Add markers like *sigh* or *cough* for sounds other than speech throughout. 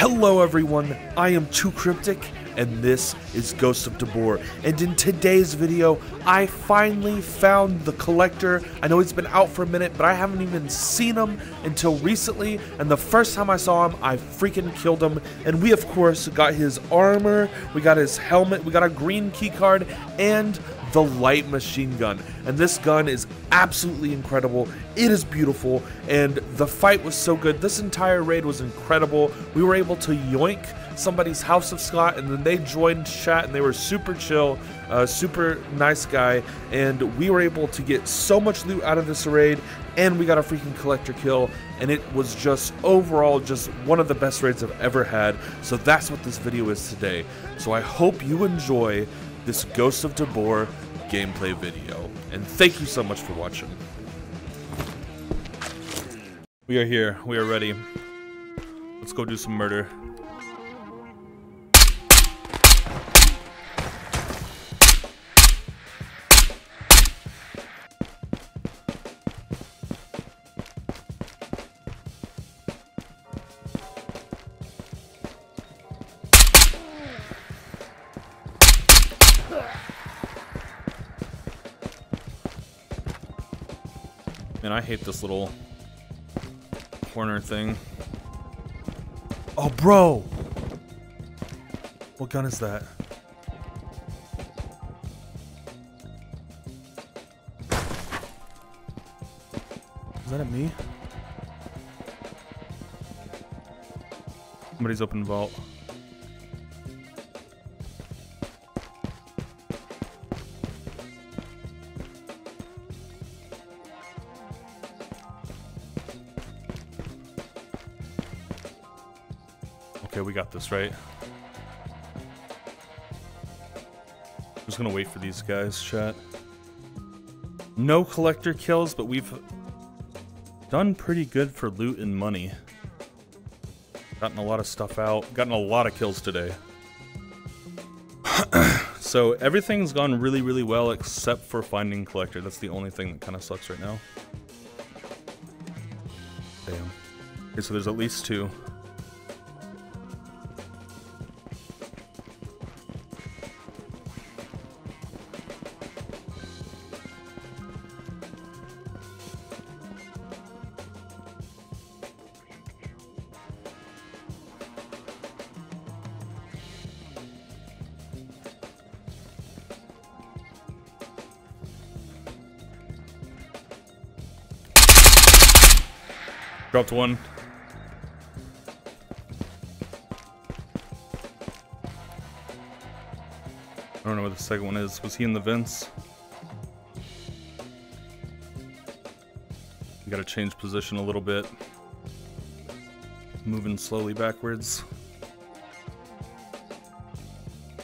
Hello everyone, I am 2cryptic, and this is Ghost of Tabor. And in today's video, I finally found the collector. I know he's been out for a minute, but I haven't even seen him until recently. And the first time I saw him, I freaking killed him. And we, of course, got his armor, we got his helmet, we got a green keycard, and the light machine gun. And this gun is absolutely incredible. It is beautiful, and the fight was so good. This entire raid was incredible. We were able to yoink somebody's House of Scott, and then they joined chat, and they were super chill, uh, super nice guy, and we were able to get so much loot out of this raid, and we got a freaking collector kill, and it was just overall just one of the best raids I've ever had. So that's what this video is today. So I hope you enjoy this Ghost of Tabor gameplay video, and thank you so much for watching. We are here. We are ready. Let's go do some murder. Hate this little corner thing. Oh, bro! What gun is that? Is that at me? Somebody's open vault. We got this, right? I'm just gonna wait for these guys, chat. No collector kills, but we've done pretty good for loot and money. Gotten a lot of stuff out. Gotten a lot of kills today. *coughs* so everything's gone really, really well except for finding collector. That's the only thing that kind of sucks right now. Damn. Okay, so there's at least two. Dropped one. I don't know where the second one is. Was he in the vents? We gotta change position a little bit. Moving slowly backwards.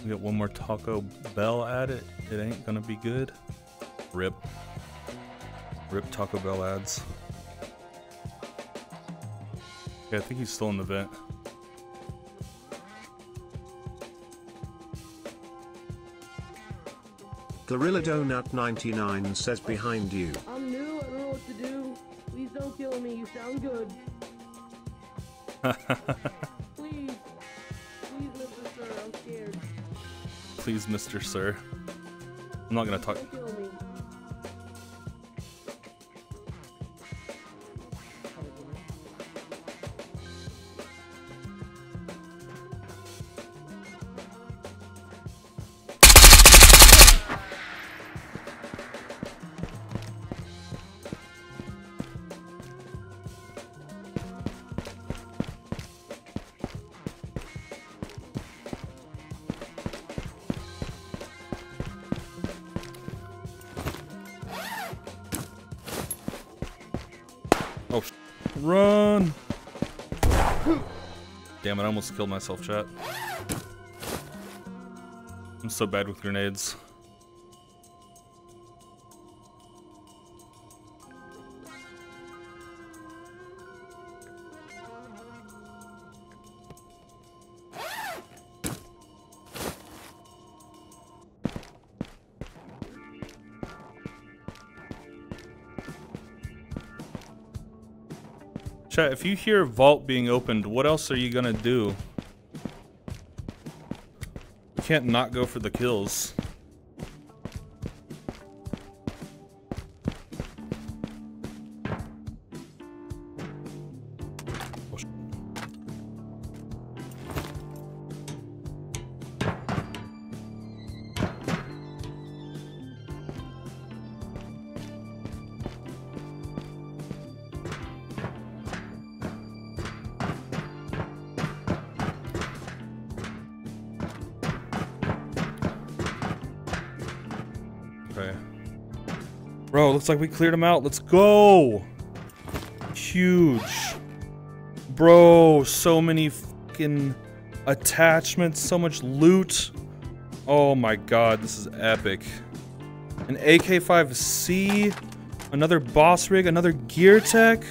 We got one more Taco Bell at it. It ain't gonna be good. Rip. Rip Taco Bell ads. Okay, I think he's still in the vent. Gorilla Donut 99 says behind you. I'm new, I don't know what to do. Please don't kill me, you sound good. *laughs* Please. Please, Mr. Sir, I'm scared. Please, Mr. Sir. I'm not gonna talk. Damn it, I almost killed myself, chat. I'm so bad with grenades. Chat, if you hear vault being opened, what else are you gonna do? You can't not go for the kills. Looks like we cleared them out. Let's go! Huge. Bro, so many fucking attachments, so much loot. Oh my god, this is epic. An AK-5C, another boss rig, another gear tech.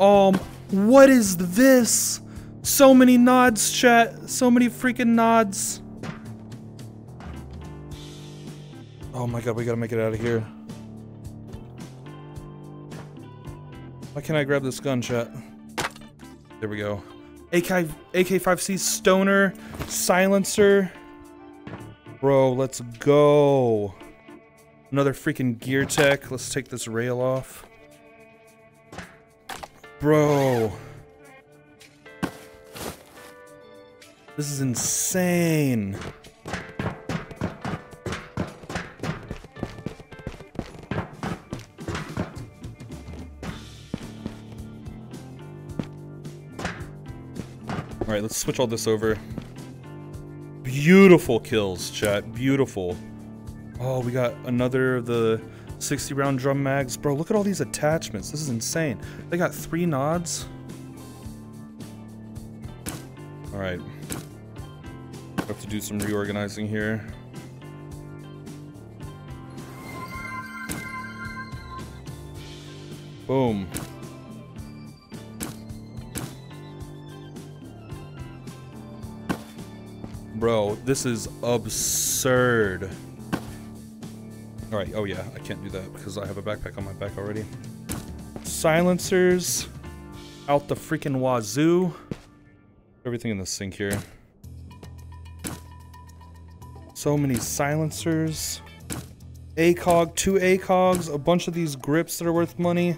Um, what is this? So many nods, chat. So many freaking nods. Oh my god, we gotta make it out of here. Why can't I grab this gun, chat? There we go. AK AK5C stoner silencer. Bro, let's go. Another freaking gear tech. Let's take this rail off. Bro. This is insane. All right, let's switch all this over. Beautiful kills, chat. Beautiful. Oh, we got another of the 60 round drum mags. Bro, look at all these attachments. This is insane. They got three nods. All right. Have to do some reorganizing here. Boom. Bro, this is absurd. Alright, oh yeah, I can't do that because I have a backpack on my back already. Silencers. Out the freaking wazoo. Everything in the sink here. So many silencers. ACOG, two ACOGs, a bunch of these grips that are worth money.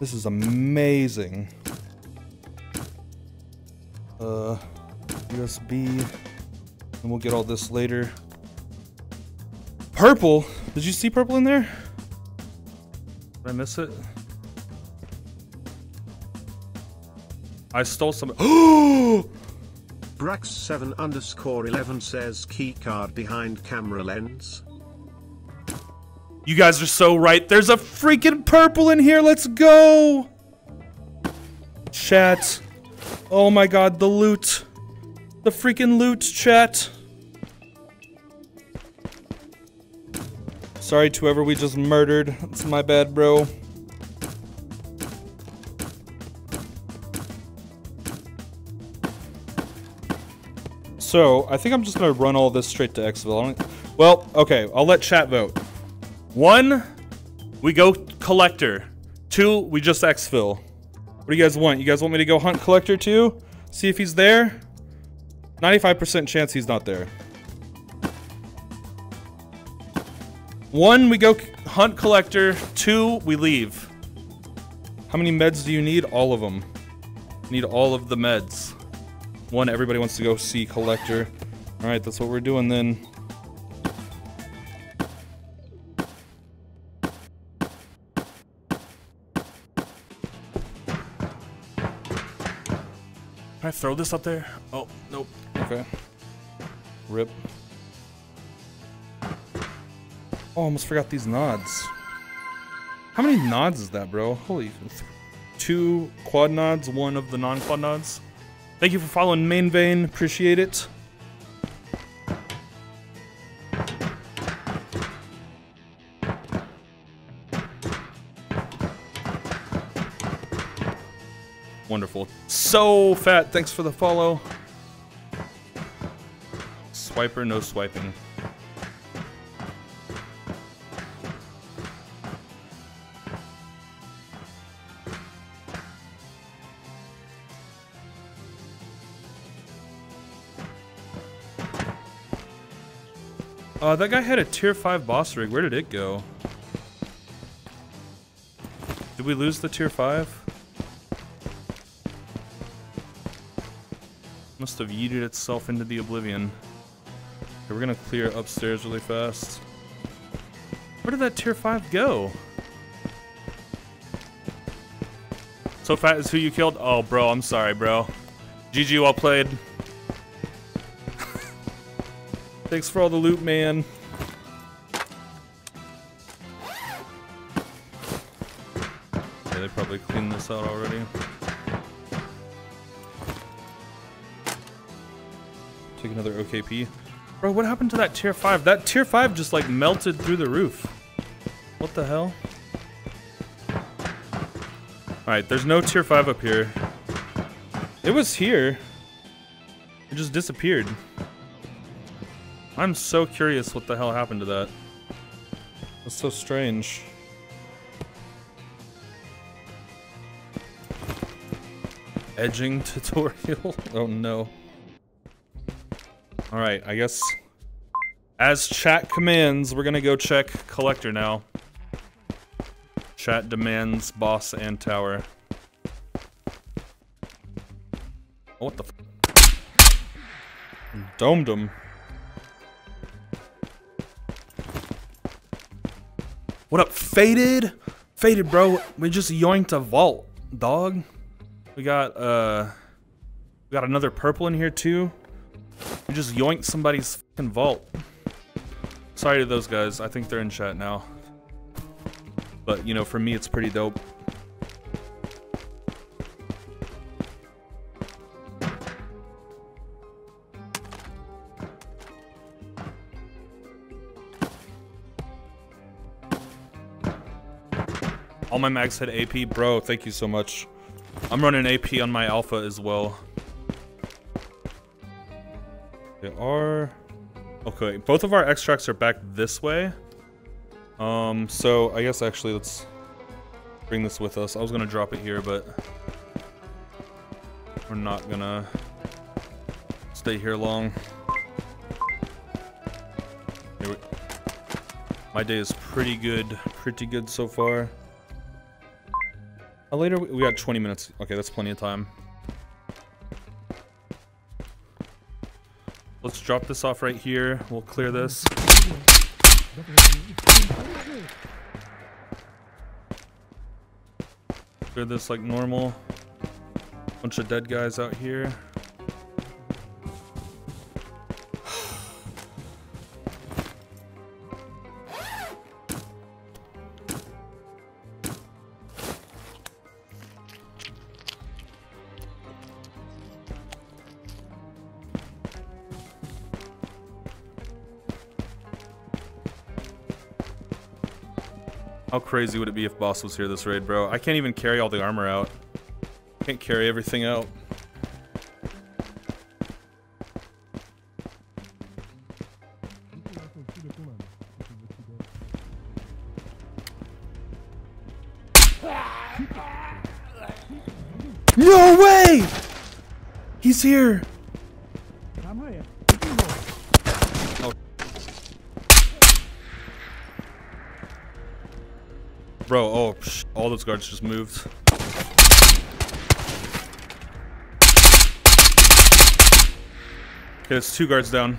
This is amazing. Uh, USB. And we'll get all this later. Purple? Did you see purple in there? Did I miss it? I stole some. *gasps* Oh! Brax7 underscore 11 says keycard behind camera lens. You guys are so right. There's a freaking purple in here. Let's go. Chat. Oh my god, the loot. The freaking loot, chat. Sorry to whoever we just murdered. It's my bad, bro. So, I think I'm just gonna run all this straight to exfil. Well, okay, I'll let chat vote. One, we go collector. Two, we just exfil. What do you guys want? You guys want me to go hunt collector too? See if he's there? 95% chance he's not there. One, we go hunt collector. Two, we leave. How many meds do you need? All of them. Need all of the meds. One, everybody wants to go see collector. Alright, that's what we're doing then. Can I throw this up there? Oh, nope. Okay. Rip. Oh, almost forgot these nods. How many nods is that, bro? Holy. Two quad nods, one of the non quad nods. Thank you for following Main Vein. Appreciate it. Wonderful. So fat. Thanks for the follow. Swiper, no swiping. Uh, that guy had a tier 5 boss rig. Where did it go? Did we lose the tier 5? Must have yeeted itself into the oblivion. We're gonna clear upstairs really fast. Where did that tier 5 go? So fat is who you killed? Oh, bro, I'm sorry, bro. GG, well played. *laughs* Thanks for all the loot, man. Yeah, they probably cleaned this out already. Take another OKP. Bro, what happened to that tier 5? That tier 5 just like melted through the roof. What the hell? Alright, there's no tier 5 up here. It was here. It just disappeared. I'm so curious what the hell happened to that. That's so strange. Edging *laughs* tutorial? oh no. Alright, I guess as chat commands, we're gonna go check collector now. Chat demands boss and tower. Oh, what the f- Domed him. What up, Faded? Faded, bro. We just yoinked a vault, dog. We got, uh... We got another purple in here, too. We just yoinked somebody's fucking vault. Sorry to those guys. I think they're in chat now. But, you know, for me, it's pretty dope. All my mags had AP. Bro, thank you so much. I'm running AP on my alpha as well. They are... Okay, both of our extracts are back this way. Um, so I guess actually let's bring this with us. I was gonna drop it here, but we're not gonna stay here long. Here My day is pretty good, pretty good so far. How later? We got 20 minutes. Okay, that's plenty of time. Let's drop this off right here. We'll clear this. Clear this like normal. Bunch of dead guys out here. Crazy would it be if boss was here this raid, bro? I can't even carry all the armor out. Can't carry everything out. No way! He's here! Bro, oh, all those guards just moved. Okay, it's two guards down.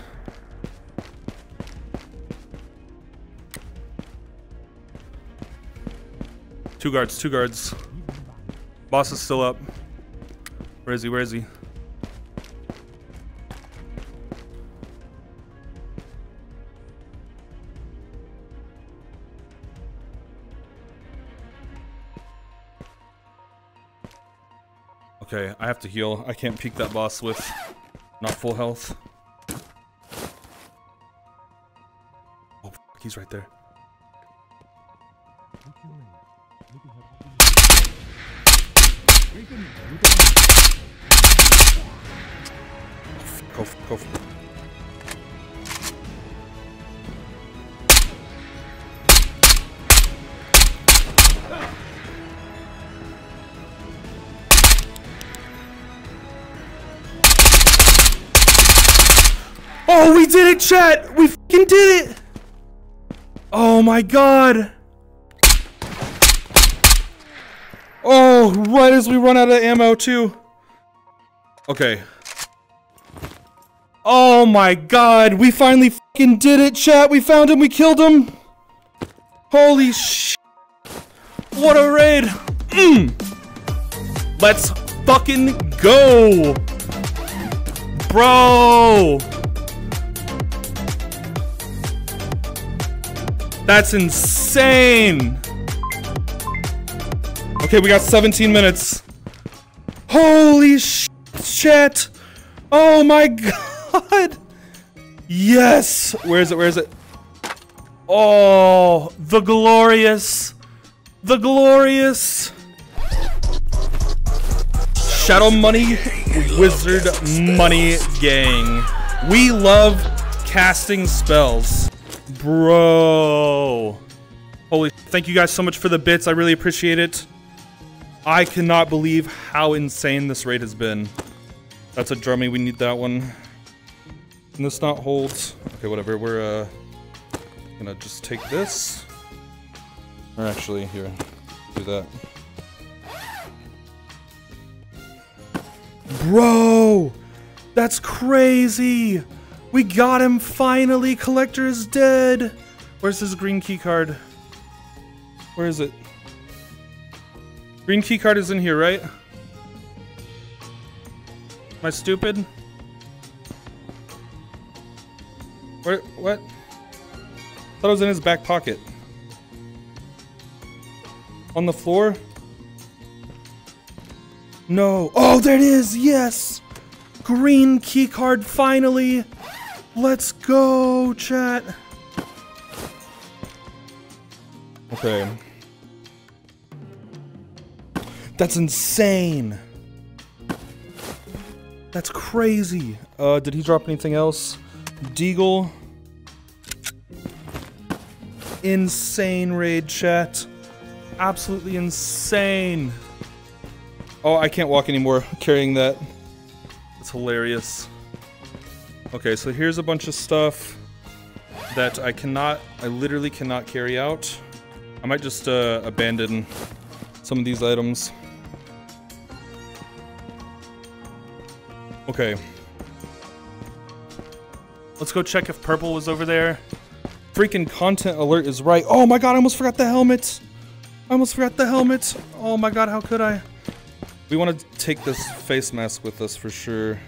Two guards, two guards. Boss is still up. Where is he? Where is he? Okay, I have to heal. I can't peek that boss with not full health. Oh, he's right there. Go, go. Chat! We fucking did it! Oh my god! Oh, right as we run out of ammo, too. Okay. Oh my god, we finally fucking did it, chat. We found him, we killed him. Holy sh! What a raid! Mm. Let's fucking go! Bro! That's insane! Okay, we got 17 minutes. Holy shit! Oh my *laughs* god! Yes! Where is it? Where is it? Oh, the glorious, the glorious Shadow Money Wizard Money Gang. We love casting spells. Bro. Holy, thank you guys so much for the bits. I really appreciate it. I cannot believe how insane this raid has been. That's a drummy, we need that one. This not hold? Okay, whatever, we're uh, gonna just take this. Or actually, here, do that. Bro! That's crazy! We got him finally! Collector is dead! Where's his green key card? Where is it? Green key card is in here, right? Am I stupid? Where, what? Thought it was in his back pocket. On the floor? No. Oh, there it is! Yes! Green key card finally! Let's go, chat! Okay. That's insane! That's crazy! Uh, did he drop anything else? Deagle. Insane raid chat. Absolutely insane. Oh, I can't walk anymore *laughs* carrying that. It's hilarious. Okay, so here's a bunch of stuff that I cannot, I literally cannot carry out. I might just uh, abandon some of these items. Okay. Let's go check if purple was over there. Freaking content alert is right. Oh my god, I almost forgot the helmet. I almost forgot the helmet. Oh my god, how could I? We want to take this face mask with us for sure.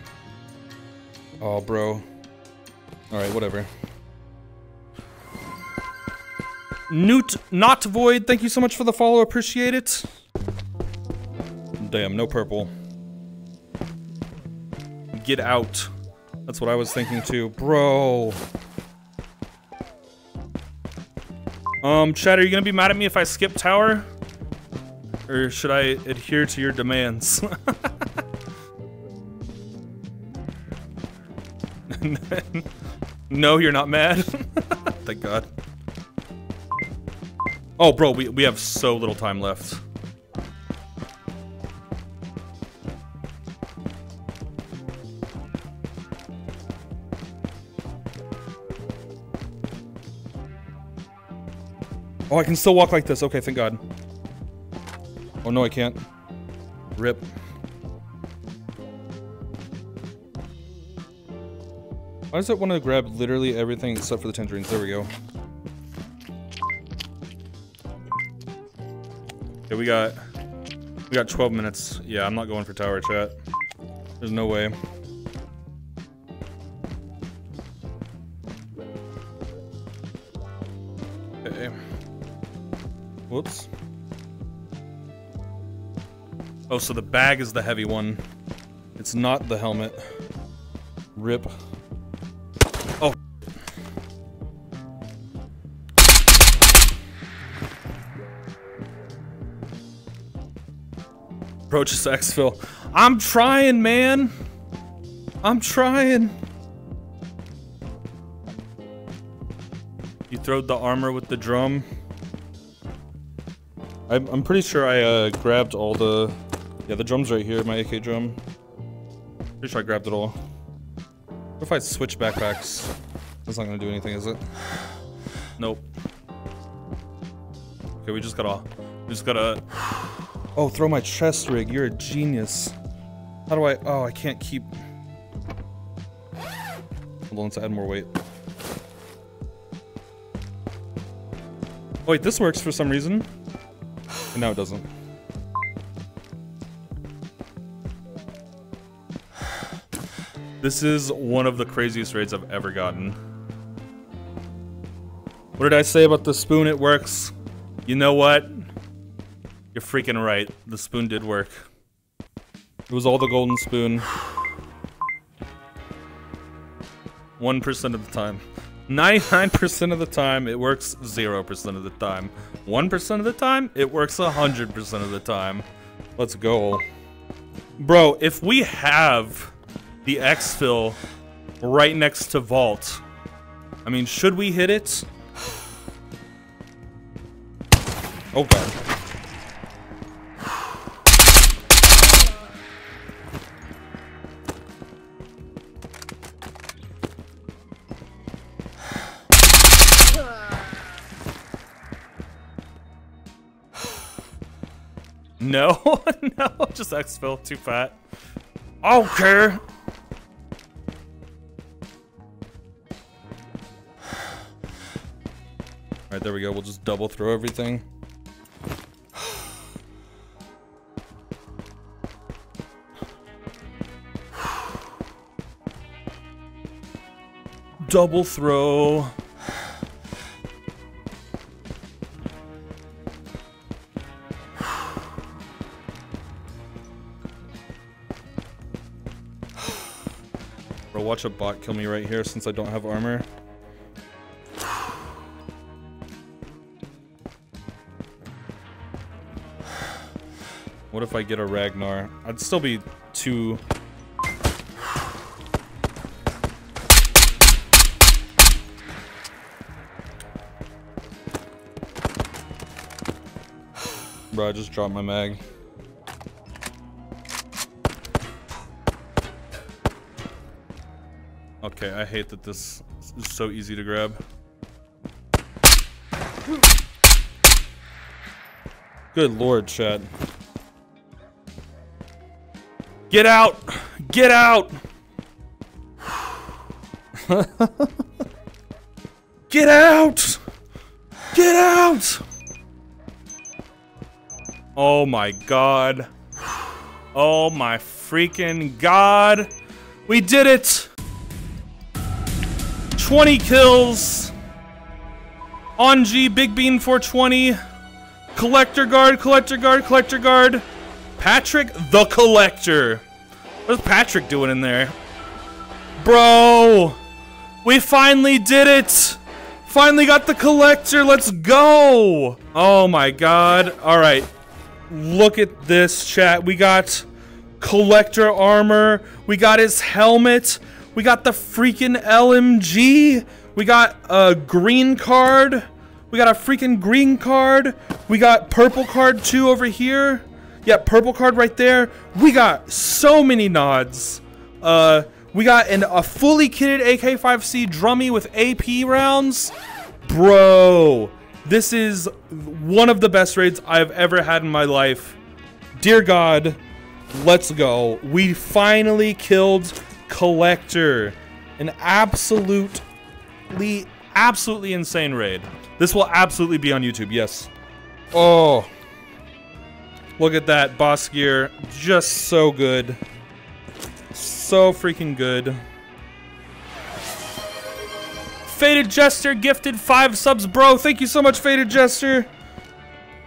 Oh, bro. Alright, whatever. Newt Not Void, thank you so much for the follow, appreciate it. Damn, no purple. Get out. That's what I was thinking too. Bro. Um, chat, are you gonna be mad at me if I skip tower? Or should I adhere to your demands? *laughs* *laughs* no, you're not mad. *laughs* Thank God. Oh, bro, we, we have so little time left. Oh, I can still walk like this. Okay, thank God. Oh, no, I can't. Rip. Why does it want to grab literally everything except for the tangerines? There we go. Okay, we got... We got 12 minutes. Yeah, I'm not going for tower chat. There's no way. Okay. Whoops. Oh, so the bag is the heavy one. It's not the helmet. Rip. Approach is exfil. I'm trying, man. I'm trying. You throwed the armor with the drum. I'm, I'm pretty sure I uh, grabbed all the... Yeah, the drum's right here, my AK drum. Pretty sure I grabbed it all. What if I switch backpacks? That's not gonna do anything, is it? Nope. Okay, we just gotta, we just gotta. Oh, throw my chest rig. You're a genius. How do I? Oh, I can't keep. Hold on, let's add more weight. Oh, wait, this works for some reason. And now it doesn't. This is one of the craziest raids I've ever gotten. What did I say about the spoon? It works. You know what? You're freaking right. The spoon did work. It was all the golden spoon. 1% of the time. 99% of the time, it works 0% of the time. 1% of the time, it works 100% of the time. Let's go. Bro, if we have the exfil right next to vault, I mean, should we hit it? *sighs* Oh god. No, *laughs* no, just exfil, too fat. Okay. Alright, there we go. We'll just double throw everything. *sighs* Double throw. Bro, watch a bot kill me right here since I don't have armor. What if I get a Ragnar? I'd still be too... Bro, I just dropped my mag. Okay, I hate that this is so easy to grab. Good lord, chat. Get out! Get out! *laughs* Get out! Get out! Oh my god. Oh my freaking god. We did it! 20 kills. Onji, Big Bean 420. Collector Guard, Collector Guard, Collector Guard. Patrick the Collector. What's Patrick doing in there? Bro! We finally did it! Finally got the Collector, let's go! Oh my god. Alright. Look at this, chat. We got Collector armor. We got his helmet. We got the freaking LMG. We got a green card. We got a freaking green card. We got purple card too over here. Yeah, purple card right there. We got so many nods. Uh, we got an, a fully kitted AK-5C drummy with AP rounds. Bro, this is one of the best raids I've ever had in my life. Dear God, let's go. We finally killed Collector. An absolutely, absolutely insane raid. This will absolutely be on YouTube, yes. Oh. Look at that, boss gear. Just so good. So freaking good. Faded Jester gifted five subs, bro. Thank you so much, Faded Jester.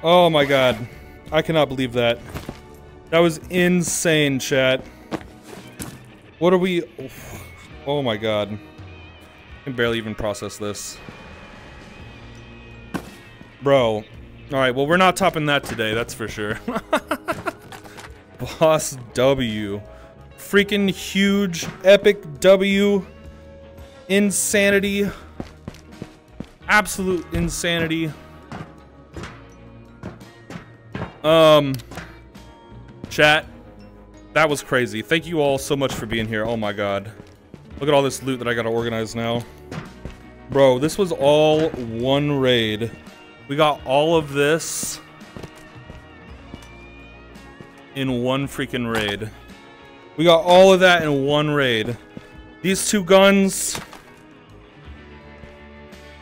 Oh my god. I cannot believe that. That was insane, chat. What are we... Oh my god. I can barely even process this. Bro. Alright, well we're not topping that today, that's for sure. *laughs* Boss W. Freaking huge, epic W. Insanity. Absolute insanity. Um... Chat. That was crazy. Thank you all so much for being here. Oh my god. Look at all this loot that I gotta organize now. Bro, this was all one raid. We got all of this in one freaking raid. We got all of that in one raid. These two guns,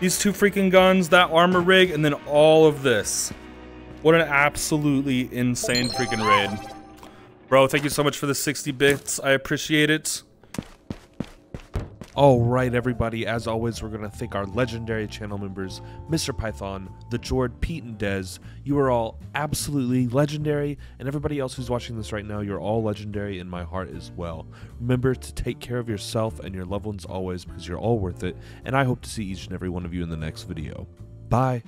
these two freaking guns, that armor rig, and then all of this. What an absolutely insane freaking raid. Bro, thank you so much for the 60 bits. I appreciate it. All right, everybody. As always, we're going to thank our legendary channel members, Mr. Python, The Jord, Pete, and Dez. You are all absolutely legendary, and everybody else who's watching this right now, you're all legendary in my heart as well. Remember to take care of yourself and your loved ones always because you're all worth it, and I hope to see each and every one of you in the next video. Bye.